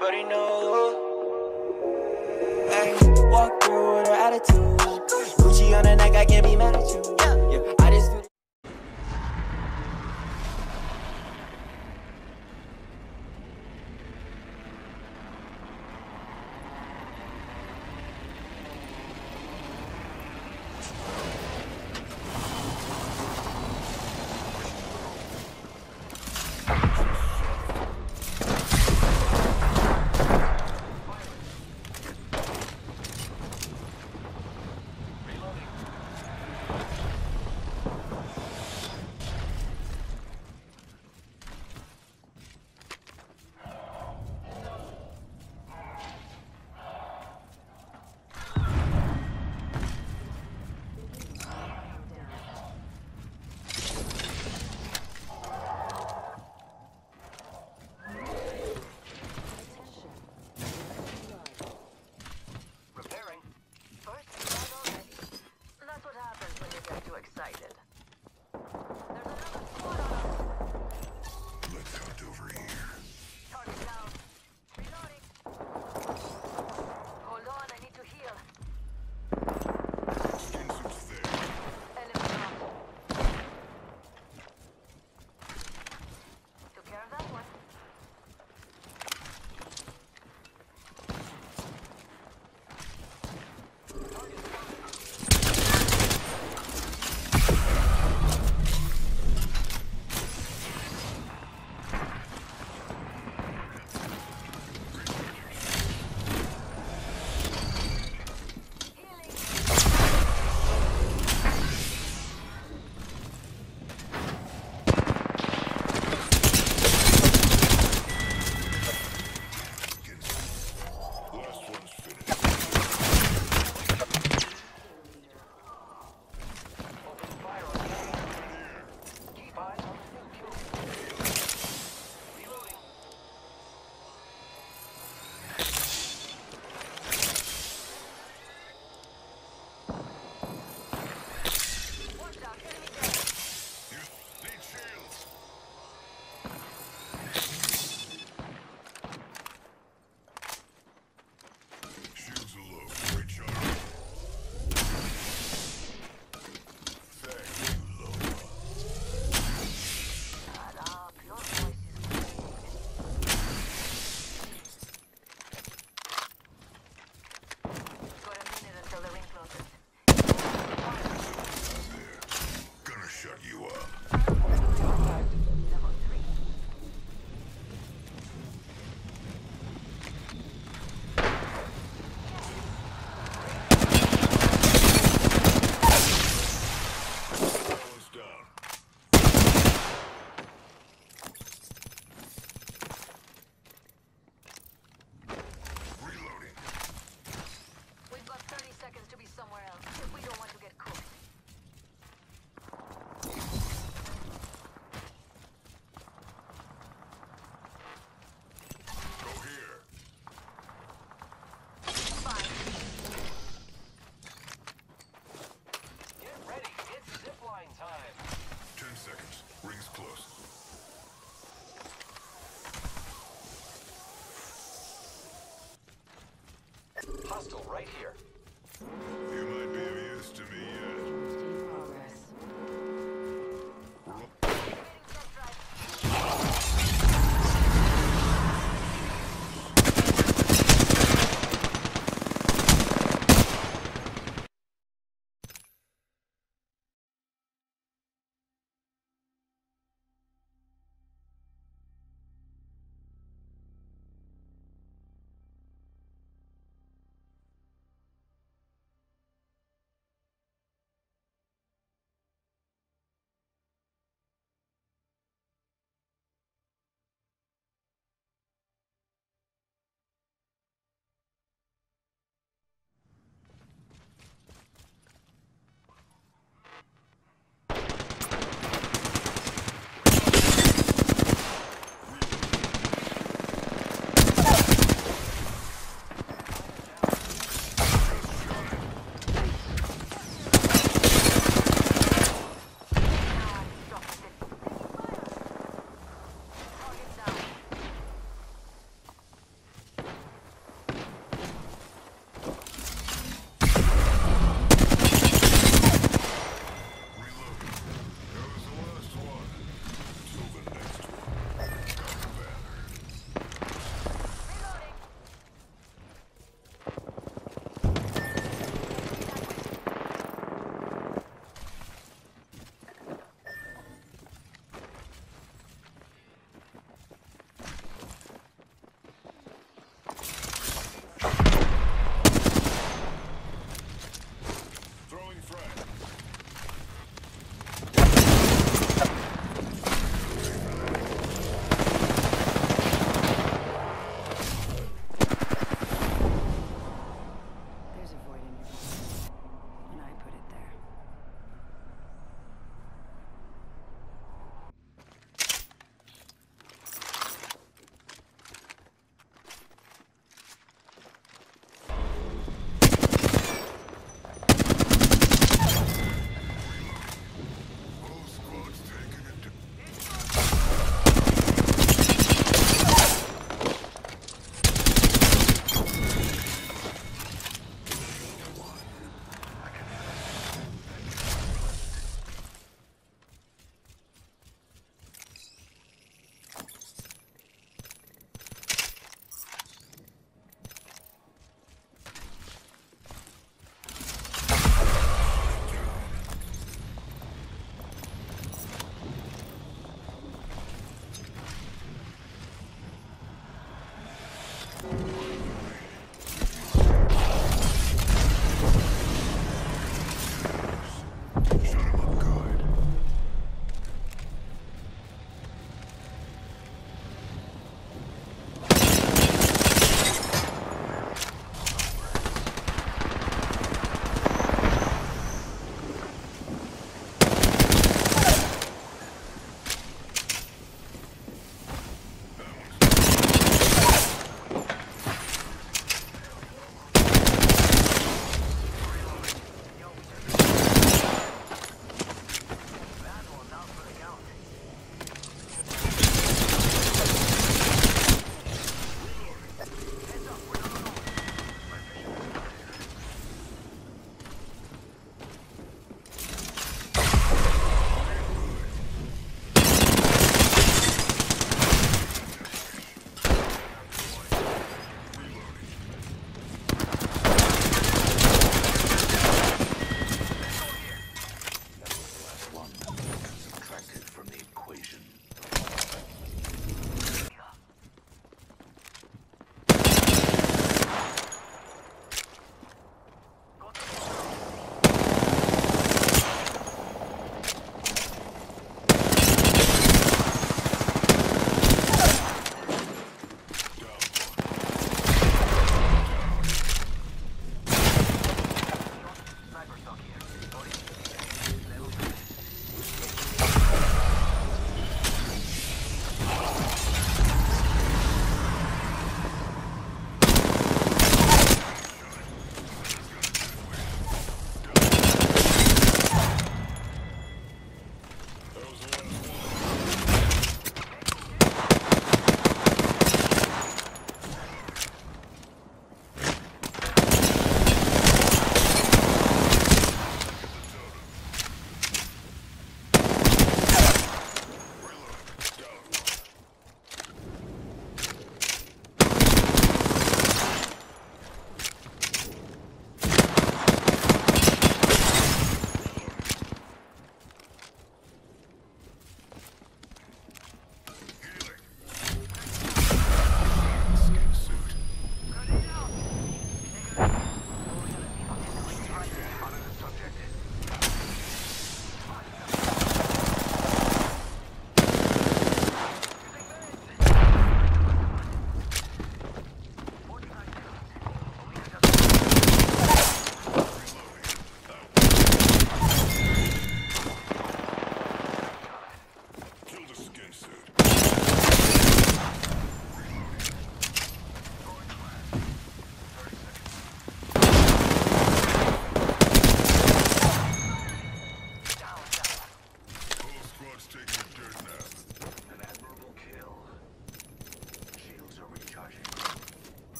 but he knows. Hey, walk through with her attitude. Gucci on her neck, I can't be mad Hostile right here.